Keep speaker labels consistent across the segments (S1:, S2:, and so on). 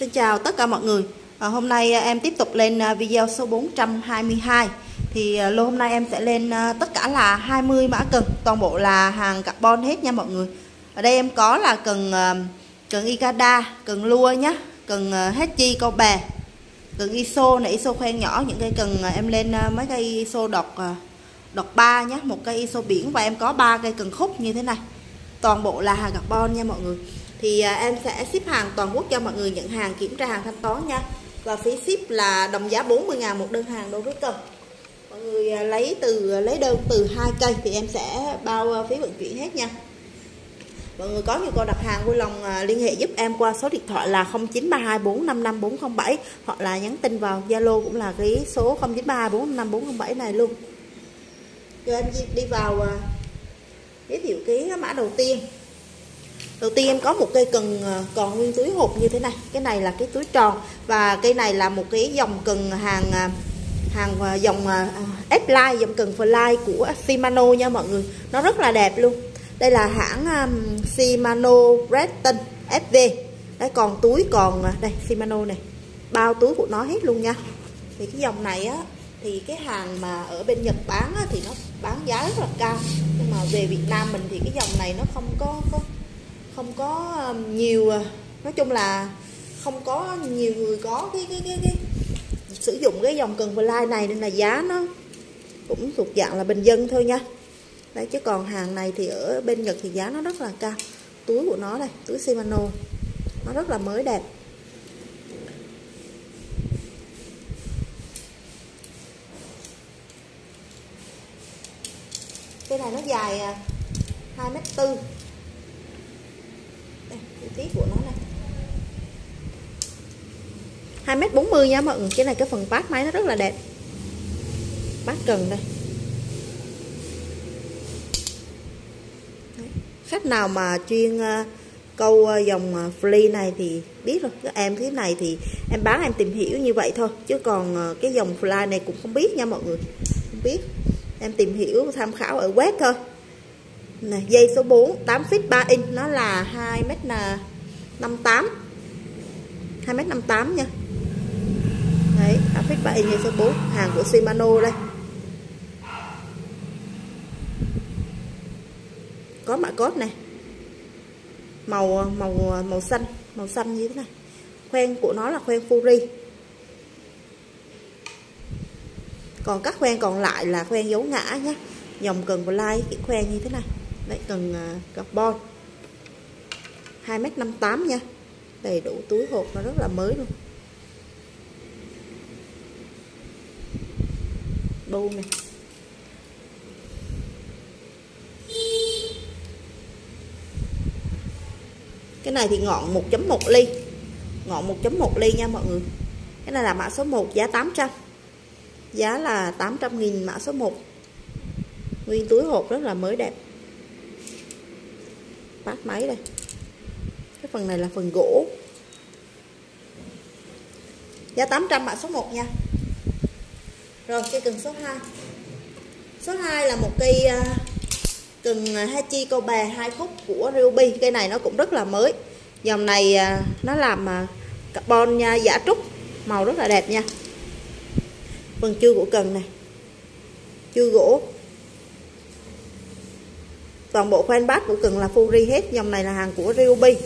S1: Xin chào tất cả mọi người. À, Hôm nay à, em tiếp tục lên à, video số 422 Thì à, lô hôm nay em sẽ lên tất cả là 20 mã cần Toàn bộ là hàng carbon hết nha mọi người. Ở đây em có là cần cần Ikada, cần lua nhá Cần Hechi câu bè Cần ISO này ISO khoen nhỏ Những cây cần em lên mấy cây ISO đọc đọc 3 nhá Một cây ISO biển và em có ba cây cần khúc như thế này. Toàn bộ là hàng carbon nha mọi người thì à, em sẽ ship hàng, toàn quốc cho mọi người nhận hàng, kiểm tra hàng thanh toán nha. Và phí ship là đồng giá 40 ngàn một đơn hàng đối với cần mọi người à, lấy từ à, lấy đơn từ hai cây thì em sẽ bao phí vận chuyển hết nha. Mọi người có nhu cầu đặt hàng vui lòng liên hệ giúp em qua số điện thoại là 0932455407 hoặc là nhắn tin vào Zalo cũng là cái số 0932455407 này luôn. Cho em đi vào giới thiệu cái mã đầu tiên đầu tiên em có một cây cần ờ, còn nguyên túi hộp như thế này. Cái này là cái túi tròn và cây này là một cái dòng cần hàng ờ, hàng ờ, dòng F-line dòng cần fly của Shimano nha mọi người. Nó rất là đẹp luôn. Đây là hãng um, Shimano Breton FV đấy còn túi còn đây Shimano này. Bao túi của nó hết luôn nha. Thì cái dòng này á thì cái hàng mà ở bên Nhật bán á, thì nó bán giá rất là cao. Nhưng mà về Việt Nam mình thì cái dòng này nó không có, có không có nhiều ờ, nói chung là không có nhiều người có cái cái cái, cái sử dụng cái dòng cần fly này nên là giá nó cũng thuộc dạng là bình dân thôi nha. Đấy chứ còn hàng này thì ở bên Nhật thì giá nó rất là cao. Túi của nó đây túi Shimano nó rất là mới đẹp. Cái này nó dài à, 2 mét tư tiết của nó này. 2 mét 40 nha mọi người. Cái này cái phần bát máy nó rất là đẹp. Bát cần đây. Khách nào mà chuyên uh, câu uh, dòng ờ, uh, fly này thì biết rồi. Các em thế này thì em bán em tìm hiểu như vậy thôi. Chứ còn cái dòng fly này cũng không biết nha mọi người. Không biết. Em tìm hiểu tham khảo ở web thôi này, dây số 4 8 feet 3 inch, nó là 2 m 58 2 m 58 nha. Đấy 8 feet 3 inch dây số 4 hàng của Shimano đây. Có mã cốt này. Màu à, màu à, màu xanh màu xanh như thế này. Khoen của nó là khoen Fury. Còn các khoen còn lại là khoen dấu ngã nhé dòng cần fly cái khoen như thế này đấy, cần à, carbon. 2m58 nha. Đầy đủ túi hộp nó rất là mới luôn. Bu này. Cái này thì ngọn 1.1 ly. Ngọn 1.1 ly nha mọi người. Cái này là mã số 1 giá 800 giá là 800.000 mã số 1 nguyên túi hộp rất là mới đẹp bát máy đây. Cái phần này là phần gỗ. Giá 800 mã số 1 nha. Rồi cây cần số 2 số 2 là một cây uh, cần Hachi câu bè hai khúc của Ruby cây này nó cũng rất là mới. Dòng này à, nó làm à, carbon nha, giả trúc. Màu rất là đẹp nha. Phần chưa của cần này. Chưa gỗ toàn bộ khoan bát của cần là Fury hết. Dòng này là hàng của Ryobi.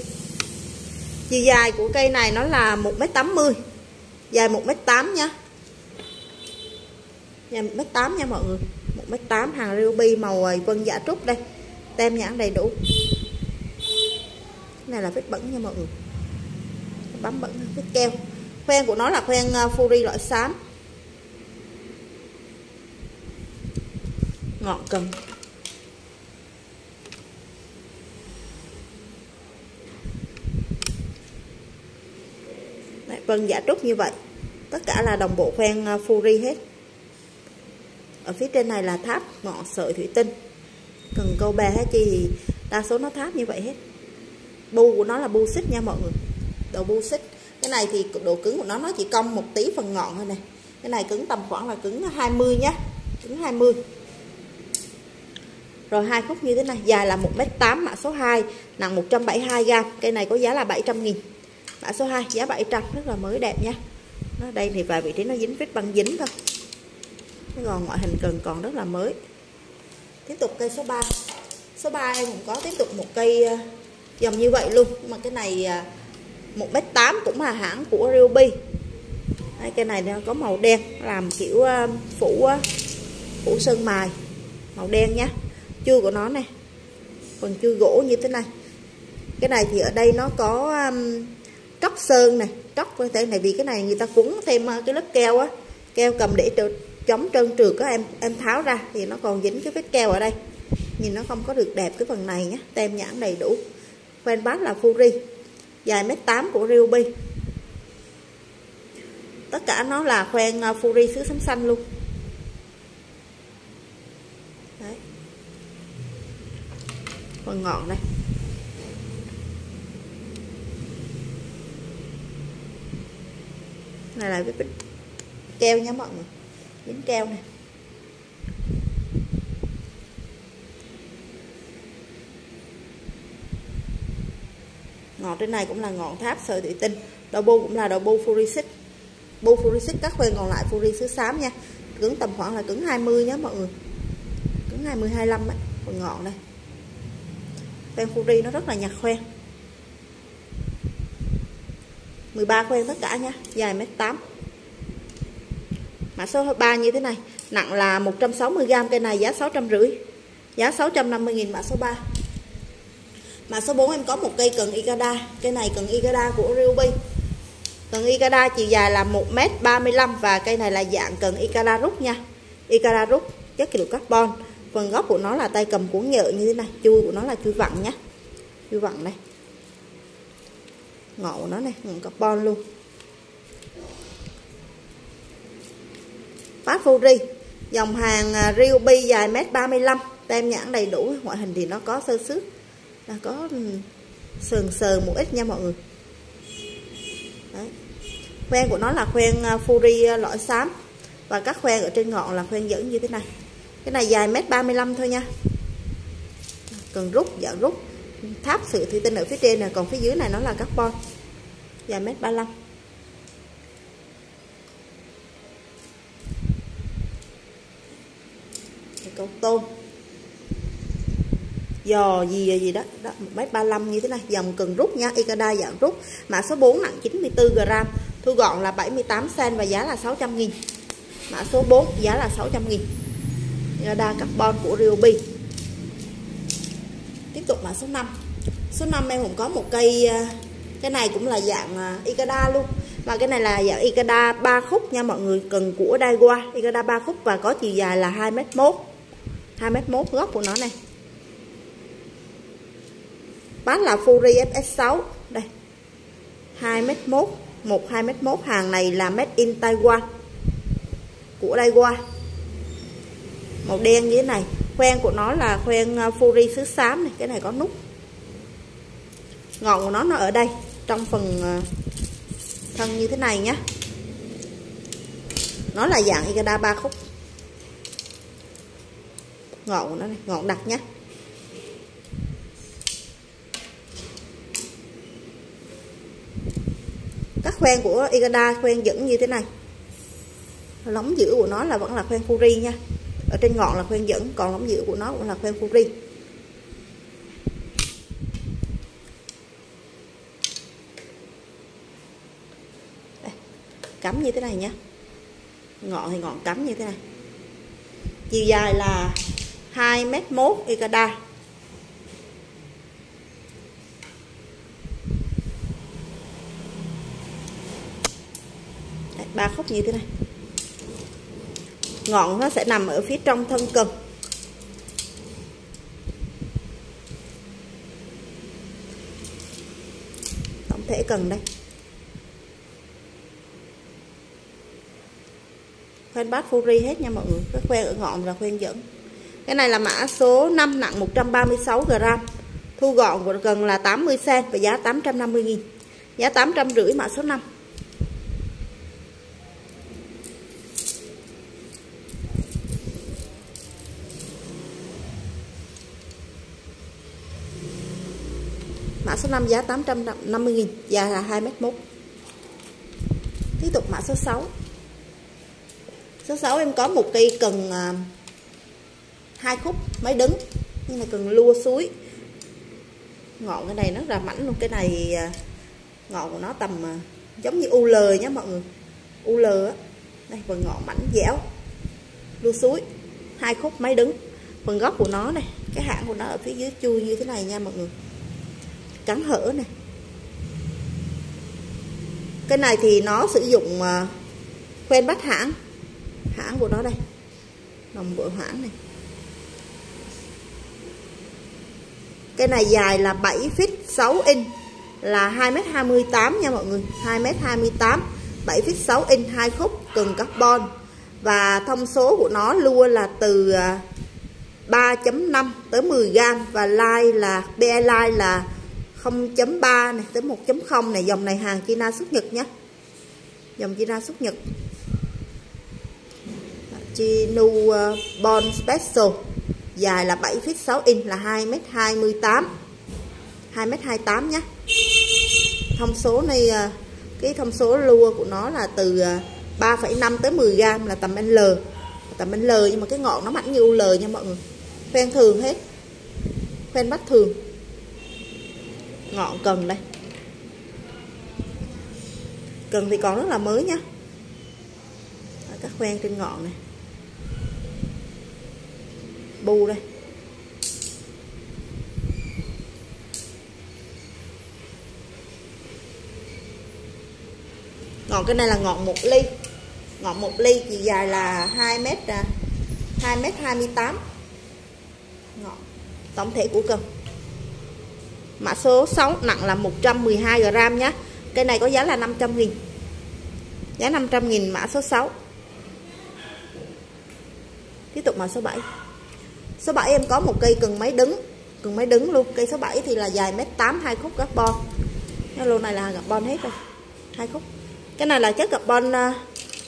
S1: Chiều dài của cây này nó là 1m80 dài 1m8 nha. Dài 1m8 nha mọi người. 1m8 hàng Ryobi màu vân giả trúc đây. Tem nhãn đầy đủ. Cái này là vết bẩn nha mọi người. Bấm bẩn vết keo. Khoen của nó là khoen ờ, à, Fury loại xám. Ngọn cần vân giả trúc như vậy. Tất cả là đồng bộ khoen à, furi hết. Ở phía trên này là tháp ngọn sợi thủy tinh. Cần câu bè hay chi thì đa số nó tháp như vậy hết. Bu của nó là bu xích nha mọi người. Đầu bu xích, cái này thì độ cứng của nó nó chỉ cong một tí phần ngọn thôi này cái này cứng tầm khoảng là cứng 20 nhá, cứng 20 rồi hai khúc như thế này, dài là 1m8 mã số 2 nặng 172g cây này có giá là 700 000 mã số 2 giá 700 rất là mới đẹp nha. Nó đây thì vài vị trí nó dính vết băng dính thôi. Còn ngoại hình cần còn rất là mới. Tiếp tục cây số 3 số 3 em cũng có tiếp tục một cây ờ, dòng như vậy luôn. Mà cái này ờ, một mét tám cũng là hãng của Ryobi. Đây, cây này nó có màu đen làm kiểu ờ, phủ ờ, phủ sơn mài. Màu đen nhá chưa của nó này còn chưa gỗ như thế này. Cái này thì ở đây nó có um, tróc sơn này tróc có thể này, vì cái này người ta cuốn thêm ờ, cái lớp keo á, keo cầm để chống trơn trượt á, em em tháo ra thì nó còn dính cái vết keo ở đây. Nhìn nó không có được đẹp cái phần này nhé tem nhãn đầy đủ. Quen bát là Fury, dài mét tám của Ryobi. Tất cả nó là khoen ờ, Fury xứ sấm xanh luôn. Đấy. phần ngọn đây. Này là cái keo nha mọi người. Miếng keo này ngọn trên này cũng là ngọn tháp sợi thủy tinh. Đầu bu cũng là đầu bu furisic. Bu furisic, các khoen còn lại furi xứ xám nha. Cứng tầm khoảng là cứng 20 nhé mọi người. Cứng 20 25 ấy. Phần ngọn đây. Khoen furi nó rất là nhạt khoen 13 khoen tất cả nha, dài mét 8 mã số 3 như thế này, nặng là 160g cây này giá 650 giá 650.000 mã số 3 mã số 4 em có một cây cần Ikada cây này cần Ikada của Ryobi. Cần Ikada chiều dài là 1m35 và cây này là dạng cần Ikada rút nha. Ikada rút chất kiểu carbon, phần gốc của nó là tay cầm cuốn nhựa như thế này, chui của nó là chui vặn nhé chui vặn này ngọn của nó này ngọn carbon luôn. Phát Fuji dòng hàng à, Ryobi dài mét 35 tem nhãn đầy đủ, ngoại hình thì nó có sơ xước là có ừ, sườn sờn một ít nha mọi người. Đấy. khoen của nó là khoen à, Fury à, lõi xám, và các khoen ở trên ngọn là khoen dẫn như thế này. Cái này dài mét 35 thôi nha. Cần rút dở rút tháp sự thủy tinh ở phía trên này còn phía dưới này nó là carbon. Dài mét 35 con tôm. Giò gì gì đó, đó 1m35 như thế này. Dòng cần rút nha Ikeda dạng rút. Mã số 4 nặng 94 g thu gọn là 78 cent và giá là 600 nghìn. Mã số 4 giá là 600 nghìn. Ikeda carbon của Ryobi tiếp tục mã số 5 số 5 em cũng có một cây à, cái này cũng là dạng à, Ikeda luôn. Và cái này là dạng Ikeda 3 khúc nha mọi người, cần của Daiwa. Ikeda 3 khúc và có chiều dài là 2m1 2m1 góc của nó này. Bán là Fury FS6 đây. 2m1 1 2m1 hàng này là made in Taiwan. Của Daiwa. Màu đen như thế này khoen của nó là khoen à, Fury xứ xám này, cái này có nút. Ngọn của nó nó ở đây, trong phần à, thân như thế này nhé nó là dạng Ikeda ba khúc. Ngọn của nó này, ngọn đặc nhé các khoen của Igada khoen dẫn như thế này. Lóng giữ của nó là vẫn là khoen Fury nha ở trên ngọn là khoen dẫn, còn lóng giữa của nó cũng là khoen furi cắm như thế này nhé ngọn thì ngọn cắm như thế này. Chiều dài là 2 mét mốt Ikada ba khúc như thế này ngọn nó sẽ nằm ở phía trong thân cần. Tổng thể cần đây. Khoen bát Fury hết nha mọi người. Cái khoen ở ngọn là khoen dẫn. Cái này là mã số 5 nặng 136 g thu gọn của cần là 80 cm và giá 850 000 giá 850 mã số 5 5 giá 850 nghìn Dài là 2m1 Tiếp tục mã số 6 Số 6 em có một cây cần à, hai khúc máy đứng nhưng mà cần lua suối. Ngọn cái này nó ra mảnh luôn Cái này à, ngọn của nó tầm à, giống như u lờ nhé mọi người. U lờ á. Đây phần ngọn mảnh dẻo. Lua suối hai khúc máy đứng. Phần gốc của nó này cái hãng của nó ở phía dưới chui như thế này nha mọi người cắn hở này. Cái này thì nó sử dụng à, quen bắt hãng. Hãng của nó đây. Đồng bộ hãng này. Cái này dài là 7 feet 6 inch là 2m28 nha mọi người. 2m28 7 feet 6 inch hai khúc cần carbon. Và thông số của nó lua là từ à, 3.5 tới 10 gram và line là BI line là 0.3 này tới 1.0 này dòng này hàng China xuất Nhật nhé. Dòng China xuất Nhật. Chinu ờ, Bond Special. Dài là 7 feet 6 inch là 2m28 2m28 nhé. Thông số này ờ, cái thông số lua của nó là từ ờ, 3,5 tới 10 gram là tầm L. Tầm L nhưng mà cái ngọn nó mạnh như UL nha mọi người. Khoen thường hết. Khoen bắt thường ngọn cần đây. Cần thì còn rất là mới nhá các khoen trên ngọn này. Bu đây. Ngọn cái này là ngọn một ly. Ngọn một ly chiều dài là 2 mét 2 à, mét 28 ngọn tổng thể của cần mã số 6 nặng là 112 g nhé cây này có giá là 500 nghìn. Giá 500 nghìn mã số 6 tiếp tục mã số 7 số 7 em có một cây cần máy đứng. Cần máy đứng luôn. Cây số 7 thì là dài mét 8 hai khúc carbon. Cái lô này là carbon hết rồi. Hai khúc. Cái này là chất carbon uh,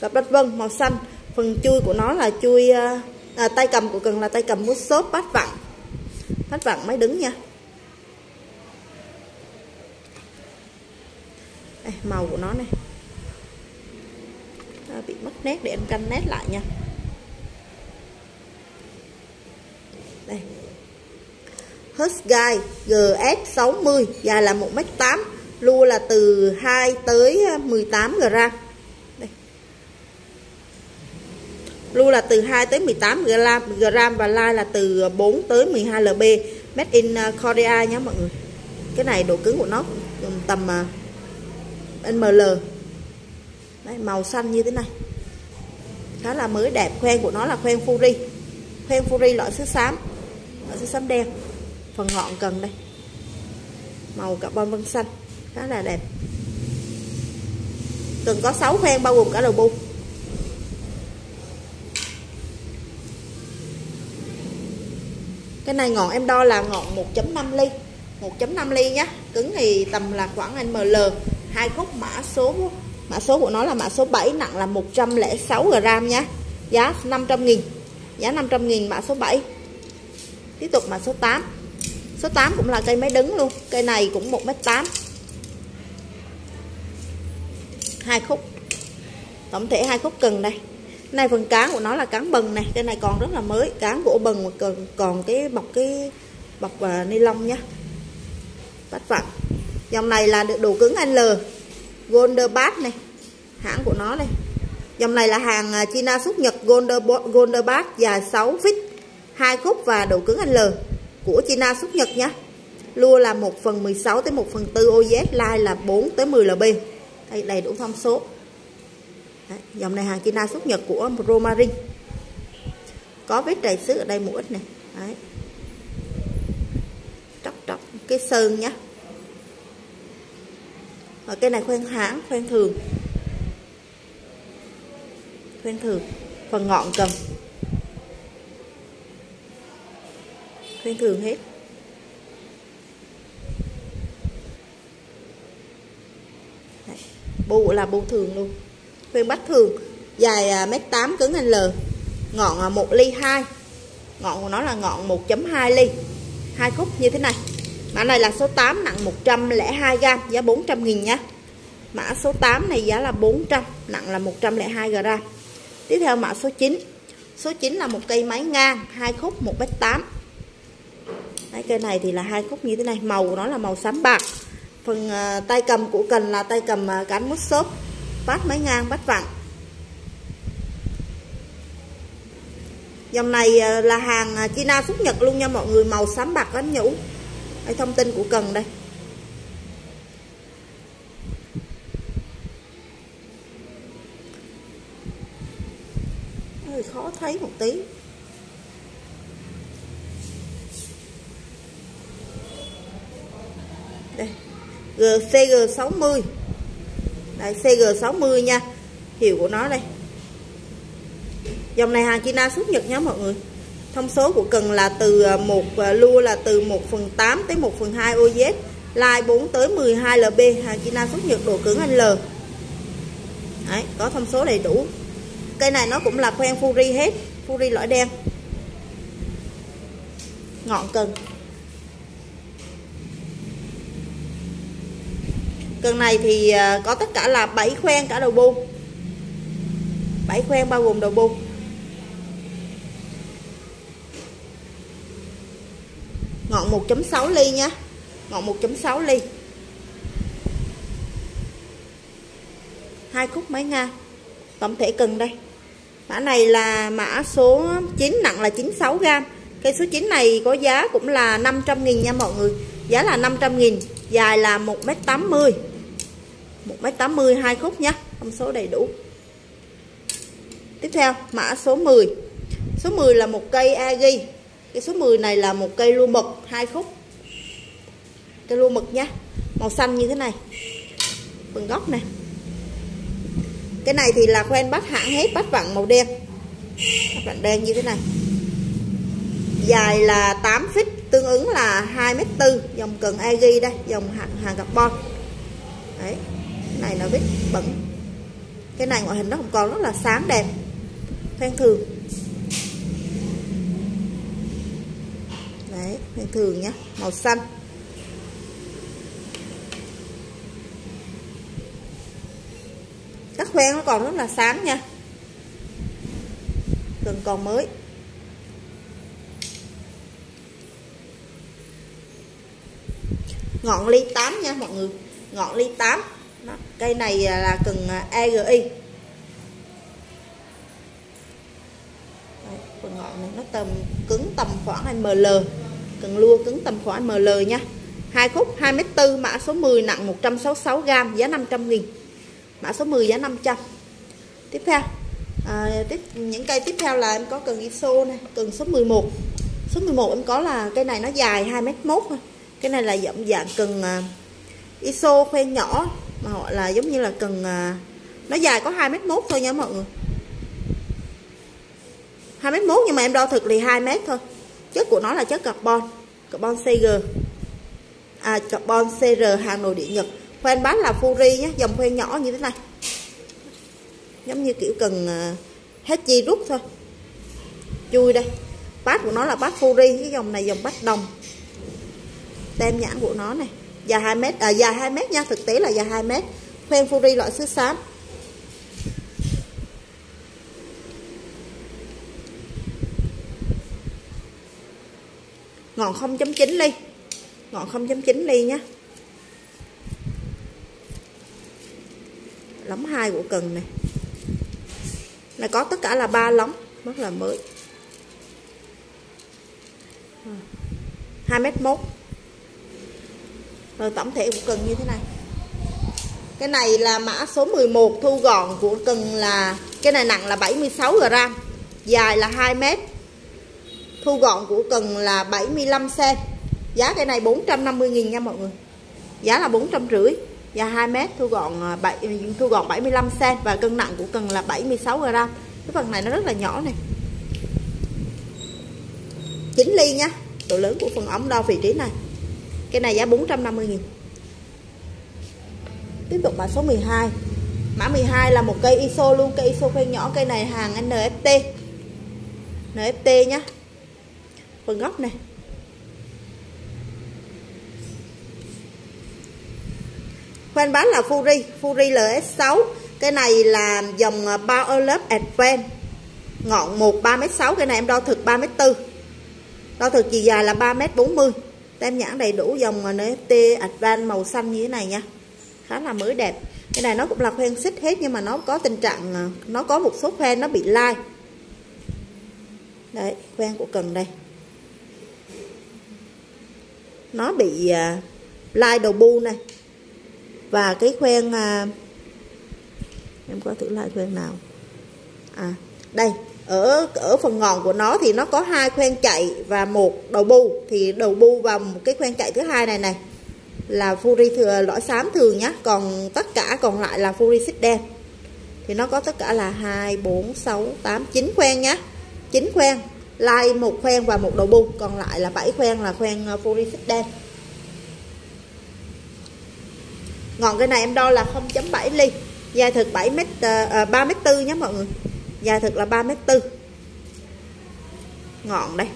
S1: carbon vân màu xanh. Phần chui của nó là chui à, à tay cầm của cần là tay cầm mút xốp bát vặn. Bát vặn máy đứng nha. Đây, màu của nó này. À, bị mất nét để em canh nét lại nha. Đây. Husky GS60 dài là 1m8 lua là từ 2 tới 18 gram. Đây. Lua là từ 2 tới 18 gram, gram và lai là từ 4 tới 12 lb. Made in uh, Korea nhé mọi người. Cái này độ cứng của nó tầm uh, uh, ML Đấy, màu xanh như thế này. Khá là mới đẹp khoen của nó là khoen Fury. Khoen Fury loại sứ xám loại sứ xám đen. Phần ngọn cần đây. Màu carbon vân xanh khá là đẹp. Cần có 6 khoen bao gồm cả đầu bu cái này ngọn em đo là ngọn 1.5 ly. 1.5 ly nhé cứng thì tầm là khoảng ml hai khúc mã số mã số của nó là mã số 7 nặng là 106 g nhé giá 500 nghìn giá 500 nghìn mã số 7 tiếp tục mã số 8 số 8 cũng là cây máy đứng luôn cây này cũng 1m8 hai khúc. Tổng thể hai khúc cần đây. Này phần cán của nó là cán bần này cái này còn rất là mới cán gỗ bần còn còn cái bọc cái bọc uh, ni lông nhá. Bắt vặn dòng này là được đồ cứng L. Golden Bat này hãng của nó này. Dòng này là hàng à, China xuất Nhật. Golden Golden Bat dài 6 feet hai khúc và độ cứng L của China xuất Nhật nhá. Lua là 1 phần 16 tới 1 phần 4 OZ line là 4 tới 10 LB đây đầy đủ thông số. Đấy, dòng này hàng China xuất Nhật của Romarin có vết đầy xước ở đây một ít này. Đấy. tróc tróc cái sơn nhá và cây này khoen hãng khoen thường. Khoen thường. Phần ngọn cầm. Khoen thường hết. Bu là bu thường luôn. Khoen bách thường. Dài à, mét tám cứng L. Ngọn à, 1 ly 2 ngọn của nó là ngọn 1.2 ly. Hai khúc như thế này mã này là số 8 nặng 102g giá 400 000 nha. Mã số 8 này giá là 400 nặng là 102 g tiếp theo mã số 9 số 9 là một cây máy ngang hai khúc 1m8 Đấy, cây này thì là hai khúc như thế này màu của nó là màu xám bạc. Phần uh, tay cầm của cần là tay cầm uh, cán mút xốp bát máy ngang bát vặn. Dòng này uh, là hàng China xuất Nhật luôn nha mọi người màu xám bạc gắn nhũ đây thông tin của cần đây? Hơi khó thấy một tí. Đây CG60 đây CG60 nha. Hiệu của nó đây. Dòng này hàng China xuất Nhật nhé mọi người thông số của cần là từ à, một à, lua là từ 1 phần 8 tới 1 phần 2 OZ line 4 tới 12 LB à, hàng China xuất Nhật độ cứng L. Đấy, có thông số đầy đủ. Cây này nó cũng là khoen Fury hết Fury lõi đen. Ngọn cần. Cần này thì có tất cả là 7 khoen cả đầu bu 7 khoen bao gồm đầu bu ngọn 1.6 ly nha. Ngọn 1.6 ly. Hai khúc máy ngang tổng thể cần đây. Mã này là mã số 9 nặng là 96 g cây số 9 này có giá cũng là 500 nghìn nha mọi người. Giá là 500 nghìn, dài là 1m80 1m80 hai khúc nhé thông số đầy đủ. Tiếp theo, mã số 10 số 10 là một cây agi cái số 10 này là một cây lua mực hai khúc. Cây lua mực nhá màu xanh như thế này. Phần góc này. Cái này thì là khoen bắt hãng hết bắt vặn màu đen. Bắt vặn đen như thế này. Dài là 8 feet tương ứng là 2m4 dòng cần agi đây dòng hàng, hàng carbon. Đấy cái này nó vít bẩn. Cái này ngoại hình nó không còn rất là sáng đẹp khoen thường. Đấy thường nhé màu xanh. Các khoen nó còn rất là sáng nha. Cần còn mới. Ngọn ly 8 nha mọi người. Ngọn ly 8 Đó, cây này là cần AGI Đấy, phần ngọn này nó tầm cứng tầm khoảng ML cần lua cứng tầm khoảng ML nha. Hai khúc 2m4 mã số 10 nặng 166g giá 500 nghìn. Mã số 10 giá 500 tiếp theo. À, tiếp những cây tiếp theo là em có cần ISO này cần số 11 số 11 em có là cây này nó dài 2m1 thôi. Cái này là dạng dạng cần uh, ISO khoen nhỏ mà họ là giống như là cần uh, nó dài có 2m1 thôi nha mọi người. 2m1 nhưng mà em đo thực thì 2m thôi chất của nó là chất carbon carbon CG. À carbon CR hàng nội địa Nhật. Khoen bát là Fury nhé dòng khoen nhỏ như thế này. Giống như kiểu cần à, hết chi rút thôi. Chui đây. Bát của nó là bát Fury cái dòng này dòng bát đồng. Tem nhãn của nó này. Dài 2 mét à, dài 2 mét nha thực tế là dài 2 mét. Khoen Fury loại sứ xám. Ngọn 0.9 ly ngọn 0.9 ly nhé lóng hai của cần này. Là có tất cả là ba lóng rất là mới. Hai mét mốt. Rồi tổng thể của cần như thế này. Cái này là mã số 11 thu gọn của cần là, cái này nặng là 76 g dài là 2 mét thu gọn của cần là 75 cm giá cái này 450 000 nha mọi người. Giá là 450 và 2 mét thu gọn à, 7 thu gọn 75 cm và cân nặng của cần là 76 g cái phần này nó rất là nhỏ này 9 ly nha độ lớn của phần ống đo vị trí này. Cái này giá 450 000 tiếp tục mã số 12 mã 12 là một cây ISO luôn. Cây ISO khoen nhỏ, cây này hàng NFT NFT nhá phần góc này. Khoen bán là Fury Fury LS6 cái này là dòng à, Power Love Advent. Ngọn 1 3m6 cái này em đo thực 3m4 đo thực chiều dài là 3m40 tem nhãn đầy đủ dòng à, NFT Advent màu xanh như thế này nha. Khá là mới đẹp. Cái này nó cũng là khoen xích hết, nhưng mà nó có tình trạng à, nó có một số khoen nó bị lai. Đấy, khoen của cần đây nó bị uh, lai đầu bu này. Và cái khoen uh, à, em có thử lại khoen nào? À đây ở ở phần ngọn của nó thì nó có hai khoen chạy và một đầu bu. Thì đầu bu và một cái khoen chạy thứ hai này này là furi thừa lõi xám thường nhá. Còn tất cả còn lại là furi xích đen. Thì nó có tất cả là 2 4 6 8 9 khoen nhá. 9 khoen lai một khoen và một đầu bu còn lại là 7 khoen là khoen ờ, đen ngọn cây này em đo là 0.7 ly. Dài thực 7 m uh, 3 m 4 nhé mọi người. Dài thực là 3 m 4 ngọn đây.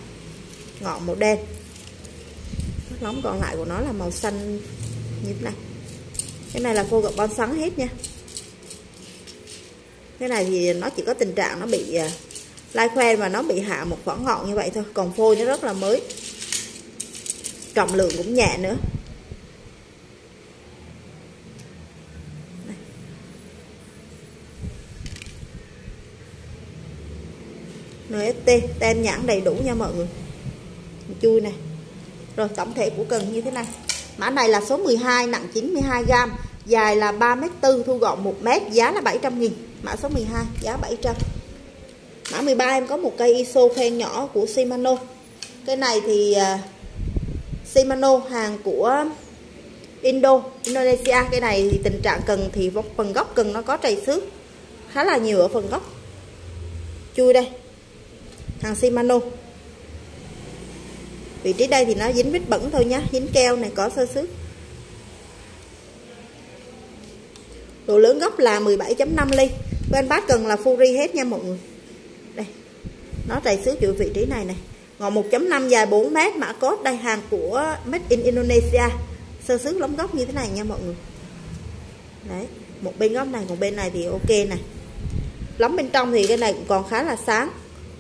S1: Ngọn màu đen. Lóng còn lại của nó là màu xanh như thế này. Cái này là phô carbon sắn hết nha. Cái này thì nó chỉ có tình trạng nó bị uh, lai khoen mà nó bị hạ một khoảng ngọn như vậy thôi. Còn phôi nó rất là mới. Trọng lượng cũng nhẹ nữa. NST tem nhãn đầy đủ nha mọi người. Chui này. Rồi, tổng thể của cần như thế này. Mã này là số 12 nặng 92g dài là 3m4 thu gọn 1m giá là 700 nghìn. Mã số 12 giá 700 mã 13 em có một cây ISO khen nhỏ của Shimano. Cái này thì uh, Shimano hàng của Indo Indonesia. Cái này thì tình trạng cần thì phần gốc cần nó có trầy xước khá là nhiều ở phần gốc. Chui đây hàng Shimano. Vị trí đây thì nó dính vết bẩn thôi nhá dính keo này có sơ xước. Độ lớn gốc là 17.5 ly. Bên bát cần là Fury hết nha mọi người nó tài xước giữ vị trí này này. Ngọn 1.5 dài 4 mét mã cốt đây hàng của Made in Indonesia. Sơ xứ lóng góc như thế này nha mọi người. Đấy, một bên góc này còn bên này thì ok này lóng bên trong thì cái này cũng còn khá là sáng.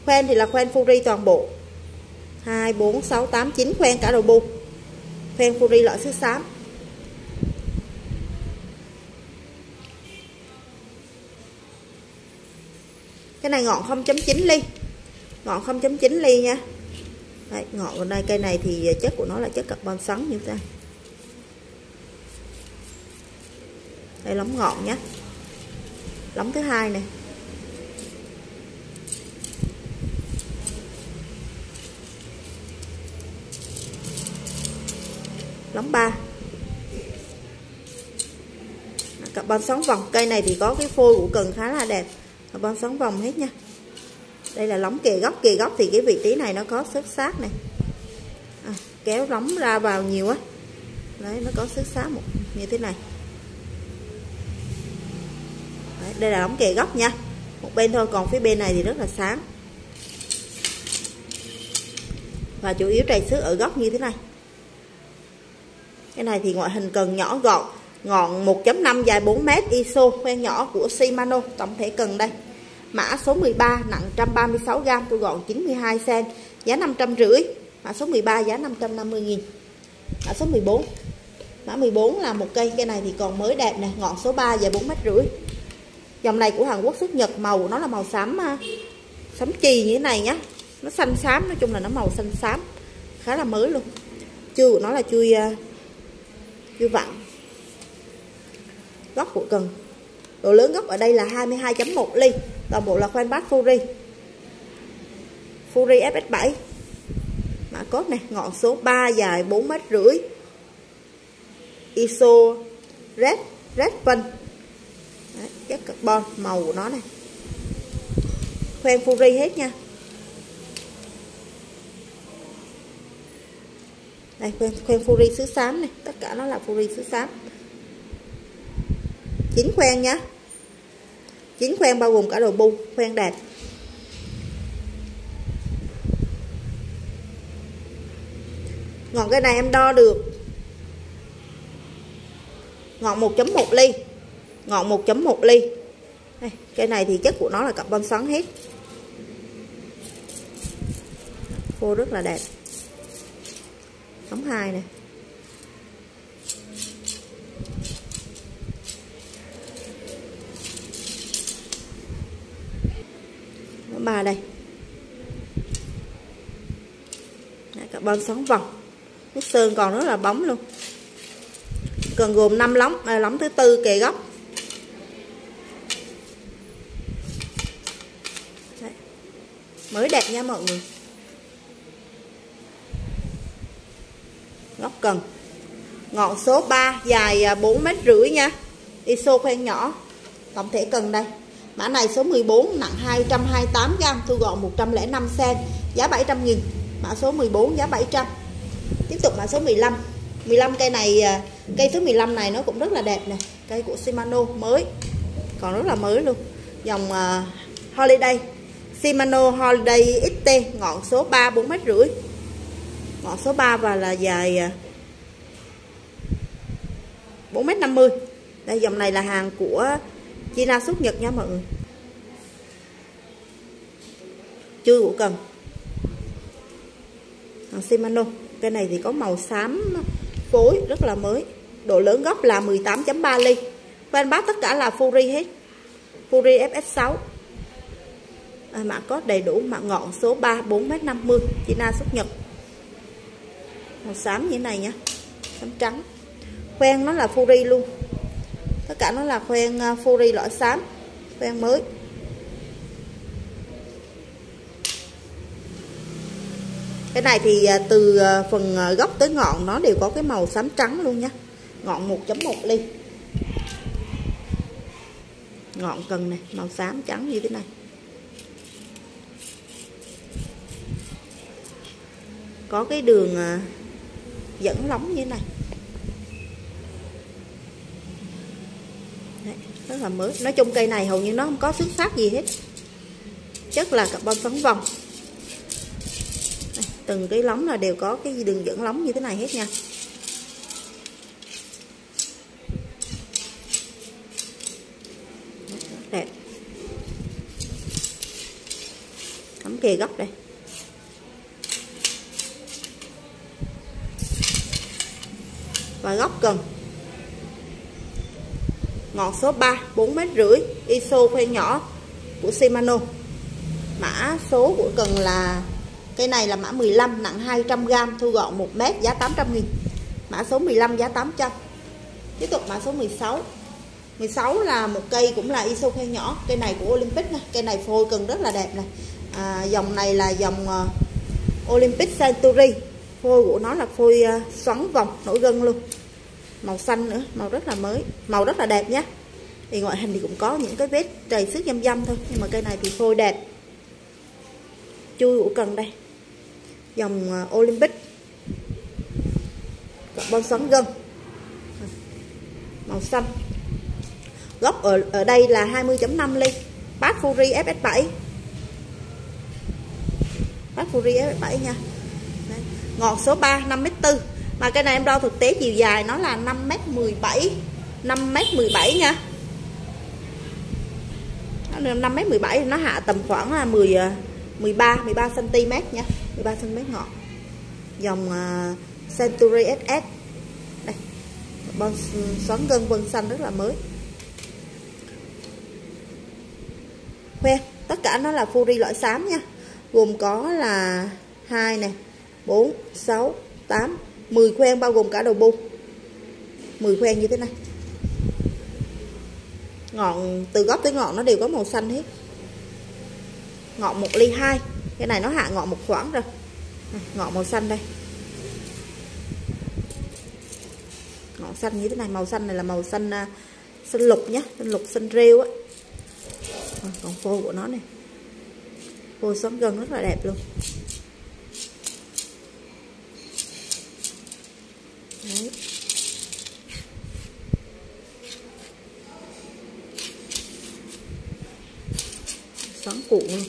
S1: Khoen thì là khoen Fury toàn bộ. 2 4 6 8 9 khoen cả đầu bu. Khoen Fury loại xứ xám. Cái này ngọn 0.9 ly ngọn 0.9 ly nha. Đấy, ngọn ở đây cây này thì chất của nó là chất carbon sắn như thế này đây lóng ngọn nhé. Lóng thứ hai này lóng ba. Carbon sóng vòng cây này thì có cái phôi của cần khá là đẹp. Carbon sóng vòng hết nha đây là lóng kề góc kề góc thì cái vị trí này nó có xước sát này. À, kéo lóng ra vào nhiều á. Đấy nó có xước sát một như thế này. Đấy, đây là lóng kề góc nha. Một bên thôi còn phía bên này thì rất là sáng. Và chủ yếu trầy xước ở góc như thế này. Cái này thì ngoại hình cần nhỏ gọn ngọn 1.5 dài 4m ISO khoen nhỏ của Shimano tổng thể cần đây mã số 13 nặng 136g tôi gọn 92 cm giá 550 mã số 13 giá 550 000 mã số 14 mã 14 là một cây cây này thì còn mới đẹp nè, ngọn số 3 dài 4 mét rưỡi. Dòng này của Hàn Quốc xuất Nhật, màu nó là màu xám à, xám chì như thế này nhá. Nó xanh xám, nói chung là nó màu xanh xám, khá là mới luôn. Chưa của nó là chui à, chui vặn góc của cần. Độ lớn gốc ở đây là 22.1 ly toàn bộ là khoen bát Fury. Fury FS7 mã cốt này ngọn số 3 dài 4 mét rưỡi. ISO red red pin. Đấy, chất carbon màu của nó này. Khoen Fury hết nha. Đây khoen, khoen Fury xứ xám này. Tất cả nó là Fury xứ xám. Chín khoen nha. 9 khoen bao gồm cả đồ bu, khoen đạt ngọn cái này em đo được. Ngọn 1.1 ly. Ngọn 1.1 ly. Cái này thì chất của nó là carbon xoắn hết. Khô rất là đẹp. Ống hai này ba đây. Đấy, carbon xoắn vòng. Nước sơn còn rất là bóng luôn. Còn gồm 5 lóng à, lóng thứ tư kề góc. Đấy. mới đẹp nha mọi người. Góc cần. Ngọn số 3 dài à, 4 mét rưỡi nha. Iso khoen nhỏ. Tổng thể cần đây mã này số 14 nặng 228g thu gọn 105 cm giá 700 000 mã số 14 giá 700 tiếp tục mã số 15 15 cây này à, cây thứ 15 này nó cũng rất là đẹp nè cây của Shimano mới còn rất là mới luôn. Dòng uh, Holiday Shimano Holiday XT ngọn số 3 4 m rưỡi. Ngọn số 3 và là dài à, 4m50. đây dòng này là hàng của chia China xuất Nhật nha mọi người? Chui của cần. Hàng Shimano cái này thì có màu xám phối rất là mới. Độ lớn gốc là 18.3 ly. Van bác tất cả là Fury hết. Fury FS6 à, mã có đầy đủ mã ngọn số 3 4m50 China xuất Nhật. Màu xám như thế này nha xám trắng. Khoen nó là Fury luôn tất cả nó là khoen à, Fury lõi xám, khoen mới. Cái này thì à, từ à, phần gốc tới ngọn nó đều có cái màu xám trắng luôn nha. Ngọn 1.1 ly ngọn cần này, màu xám trắng như thế này. Có cái đường dẫn lóng như thế này Đấy, rất là mới. Nói chung cây này hầu như nó không có xước phát gì hết. Chất là carbon phấn vòng. Từng cái lóng là đều có cái đường dẫn lóng như thế này hết nha. Đẹp. Cắm kề góc đây. Và góc cần ngọn số 3 4 mét rưỡi iso khoen nhỏ của Shimano. Mã số của cần là cái này là mã 15 nặng 200g thu gọn 1 mét giá 800 nghìn. Mã số 15 giá 800 Tiếp tục mã số 16 16 là một cây cũng là iso khoen nhỏ Cây này của Olympic nè Cây này phôi cần rất là đẹp này à, Dòng này là dòng uh, Olympic Century. Phôi của nó là phôi uh, xoắn vòng nổi gân luôn. Màu xanh nữa, Màu rất là mới, Màu rất là đẹp nhé. Thì ngoại hình thì cũng có những cái vết trầy xước dăm dăm thôi, nhưng mà cây này thì phôi đẹp. Chui ủ cần đây, dòng ờ, Olympic. Carbon xoắn gân. Màu xanh. Gốc ở ở đây là 20.5 ly bát Fury FS7 bát Fury FS7 nha. Đấy. ngọt số 3 5m4 mà cái này em đo thực tế chiều dài nó là 5m17 5m17 nha. 5m17 nó hạ tầm khoảng là 10 13 13 cm nha. 13 cm ngọt dòng à, uh, Century SS đây bon xoắn gân vân xanh rất là mới. Khoe tất cả nó là Fury loại xám nha. Gồm có là 2 này 4 6 8 10 khoen bao gồm cả đầu bu 10 khoen như thế này. Ngọn, từ gốc tới ngọn nó đều có màu xanh hết. Ngọn 1 ly 2 cái này nó hạ ngọn một khoảng rồi. Ừ, ngọn màu xanh đây. Ngọn xanh như thế này. Màu xanh này là màu xanh à, xanh lục nhé xanh lục, xanh rêu á. Còn phô của nó này. Phô sống gần rất là đẹp luôn. Đấy. xoắn cuộn luôn.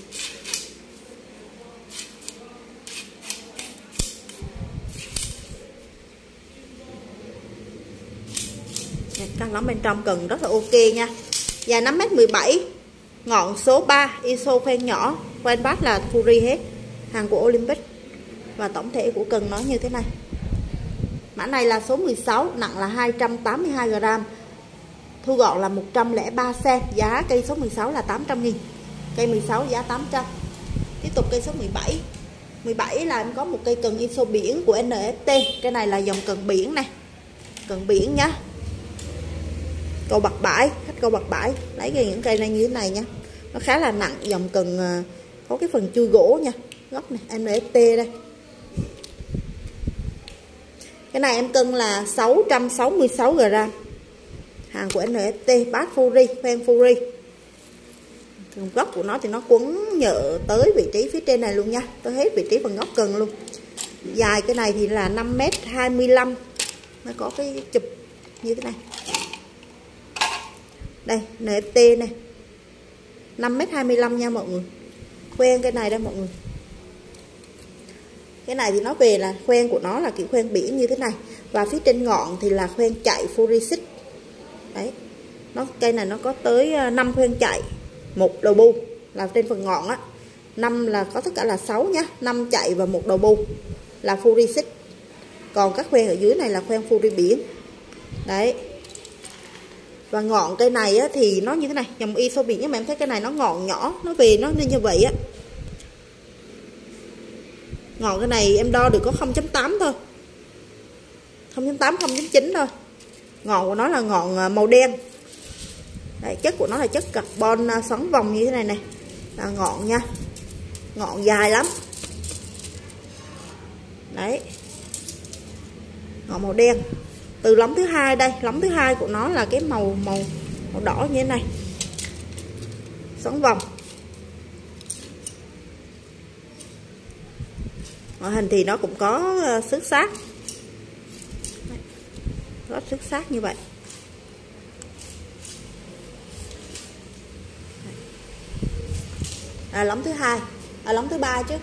S1: Lóng bên trong cần rất là ok nha. Và 5m17 ngọn số 3 ISO khoen nhỏ khoen bát là Fury hết, hàng của Olympic. Và tổng thể của cần nó như thế này mã này là số 16 nặng là 282 g thu gọn là 103 cm giá cây số 16 là 800 nghìn, cây 16 giá 800 tiếp tục cây số 17 17 là em có một cây cần ISO biển của NFT cái này là dòng cần biển này, cần biển nhá. Cầu bạc bãi khách cầu bạc bãi, lấy cái những cây này như thế này nha. Nó khá là nặng, dòng cần ờ, có cái phần chui gỗ nha, góc này NFT đây cái này em cân là 666 g hàng của NFT bát Fury fan Fury. Phần góc của nó thì nó quấn nhợ tới vị trí phía trên này luôn nha. Tới hết vị trí phần góc cần luôn. Dài cái này thì là 5m25 nó có cái chụp như thế này. Đây NFT này. 5m25 nha mọi người. Quen cái này đây mọi người cái này thì nó về là khoen của nó là kiểu khoen biển như thế này. Và phía trên ngọn thì là khoen chạy furisic. Đấy. Nó cây này nó có tới ờ, 5 khoen chạy. Một đầu bu là trên phần ngọn á. Năm là có tất cả là 6 nhá. 5 chạy và một đầu bu là furisic. Còn các khoen ở dưới này là khoen furi biển. Đấy. Và ngọn cây này á, thì nó như thế này. Dòng iso biển nhưng mà em thấy cái này nó ngọn nhỏ nó về nó như vậy á ngọn cái này em đo được có 0.8 thôi. 0.8 0.9 thôi. Ngọn của nó là ngọn à, màu đen. Đấy, chất của nó là chất carbon à, xoắn vòng như thế này này là ngọn nha. Ngọn dài lắm. Đấy. Ngọn màu đen. Từ lóng thứ hai đây lóng thứ hai của nó là cái màu màu màu đỏ như thế này. Xoắn vòng. Ngoại hình thì nó cũng có ờ, xước sắc, có xước sắc như vậy. À, lóng thứ hai. À, lóng thứ ba chứ.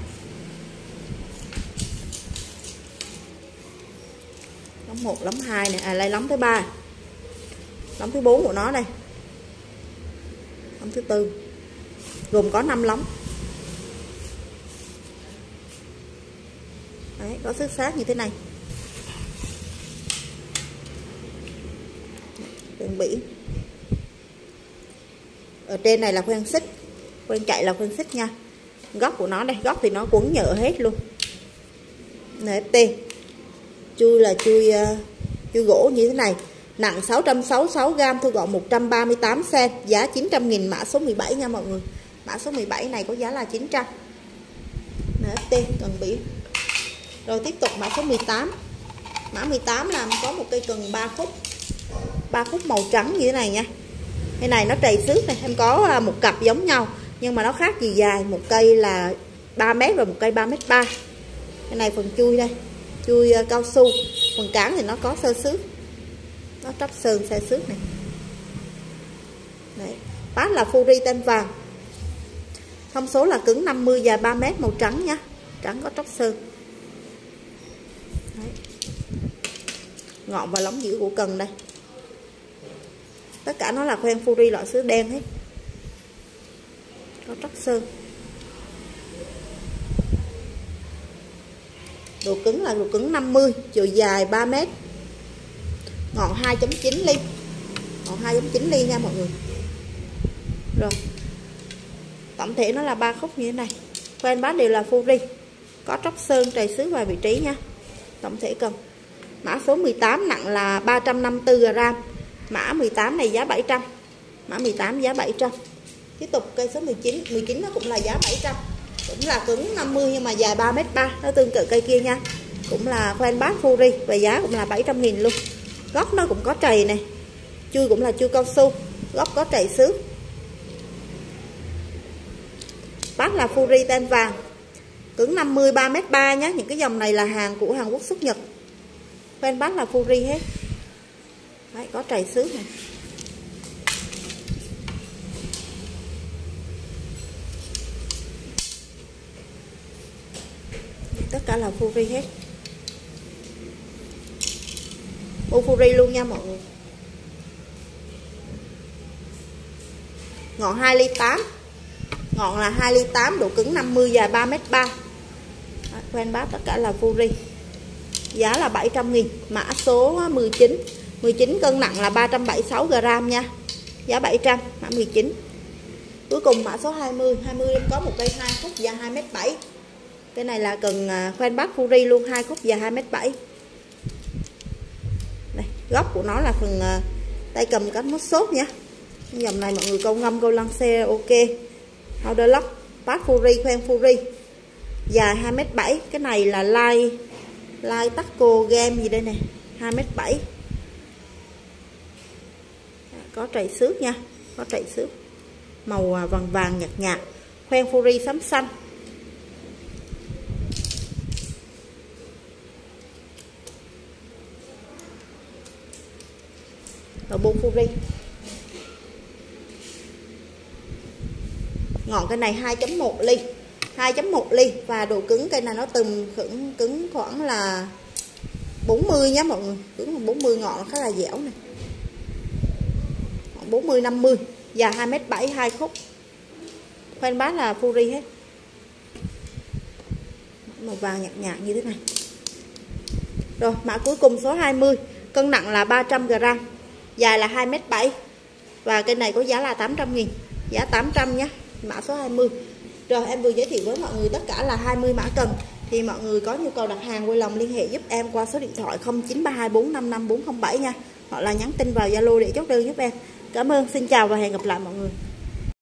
S1: Lóng một lóng hai này à lấy lóng thứ ba. Lóng thứ bốn của nó đây. Lóng thứ tư. Gồm có 5 lóng. Đấy, có xước sát như thế này. Khoen bỉ. Ở trên này là khoen xích. Khoen chạy là khoen xích nha. Góc của nó đây góc thì nó cuốn nhựa hết luôn. NFT chui là chui uh, chui gỗ như thế này. Nặng 666g thu gọn 138 cm giá 900 000 mã số 17 nha mọi người. Mã số 17 này có giá là 900 NFT cần biển rồi tiếp tục mã số 18 mã 18 là có một cây cần 3 khúc. 3 khúc màu trắng như thế này nha. Cái này nó trầy xước này, em có à, một cặp giống nhau, nhưng mà nó khác gì dài. Một cây là 3 mét và một cây 3 mét 3 cái này phần chui đây, chui à, cao su. Phần cán thì nó có sơ xước. Nó tróc sơn sơ xước này. Đấy. bát là furi tên vàng. Thông số là cứng 50 và 3 mét, màu trắng nha. Trắng có tróc sơn Đấy ngọn và lóng giữ của cần đây. Tất cả nó là khoen furi loại sứ đen hết. Có tróc sơn. Độ cứng là độ cứng 50 chiều dài 3 m ngọn 2.9 ly. Ngọn 2.9 ly nha mọi người. Rồi. Tổng thể nó là ba khúc như thế này. Khoen bát đều là furi có tróc sơn, trầy xứ vài vị trí nha. Tổng thể cần mã số 18 nặng là 354 gram. Mã 18 này giá 700 mã 18 giá 700 tiếp tục, cây số 19 19 nó cũng là giá 700 cũng là cứng 50 nhưng mà dài 3m3 nó tương tự cây kia nha. Cũng là khoen bát Fury và giá cũng là 700 nghìn luôn. Góc nó cũng có trầy này chui cũng là chui cao su. Góc có trầy xước bát là Fury tên vàng. Cứng 50 3m3 nhé những cái dòng này là hàng của Hàn Quốc xuất Nhật bên bát là Fury hết. Đấy, có trầy xứ này. Tất cả là Fury hết. Fury luôn nha mọi người. Ngọn 2 ly 8 ngọn là 2 ly 8 độ cứng 50 dài 3 m 3 quen bát tất cả là Fury giá là 700 nghìn, mã số 19 19 cân nặng là 376 g nha. Giá 700 mã 19 cuối cùng mã số 20 20 em có một cây 2 khúc dài 2m7 cái này là cần à, khoen bát Fury luôn, hai khúc dài 2m7 đây, góc của nó là phần à, tay cầm cánh mốt sốt nha. Dòng này mọi người câu ngâm, câu lăn xe ok. Order lock bát Fury khoen Fury dài 2m7 cái này là like Lai taco game gì đây nè? 2m7 dạ, có trầy xước nha, có trầy xước. Màu à, vàng vàng nhạt nhạt, khoen Fury sấm xanh. Và bông Fury ngọn cái này 2.1 ly. 2.1 ly và độ cứng cây này nó từng cứng cứng khoảng là 40 nhé mọi người. Cứng 40 ngọn khá là dẻo này 40 50 dài 2m7 hai khúc. Khoen bát là Fury hết. Màu vàng nhạt nhạt như thế này. Rồi, mã cuối cùng số 20 cân nặng là 300g dài là 2m7 và cây này có giá là 800 nghìn. Giá 800 nhé mã số 20 rồi em vừa giới thiệu với mọi người tất cả là 20 mã cần. Thì mọi người có nhu cầu đặt hàng vui lòng liên hệ giúp em qua số điện thoại 0932455407 nha. Hoặc là nhắn tin vào Zalo để chốt đơn giúp em. Cảm ơn, xin chào và hẹn gặp lại mọi người.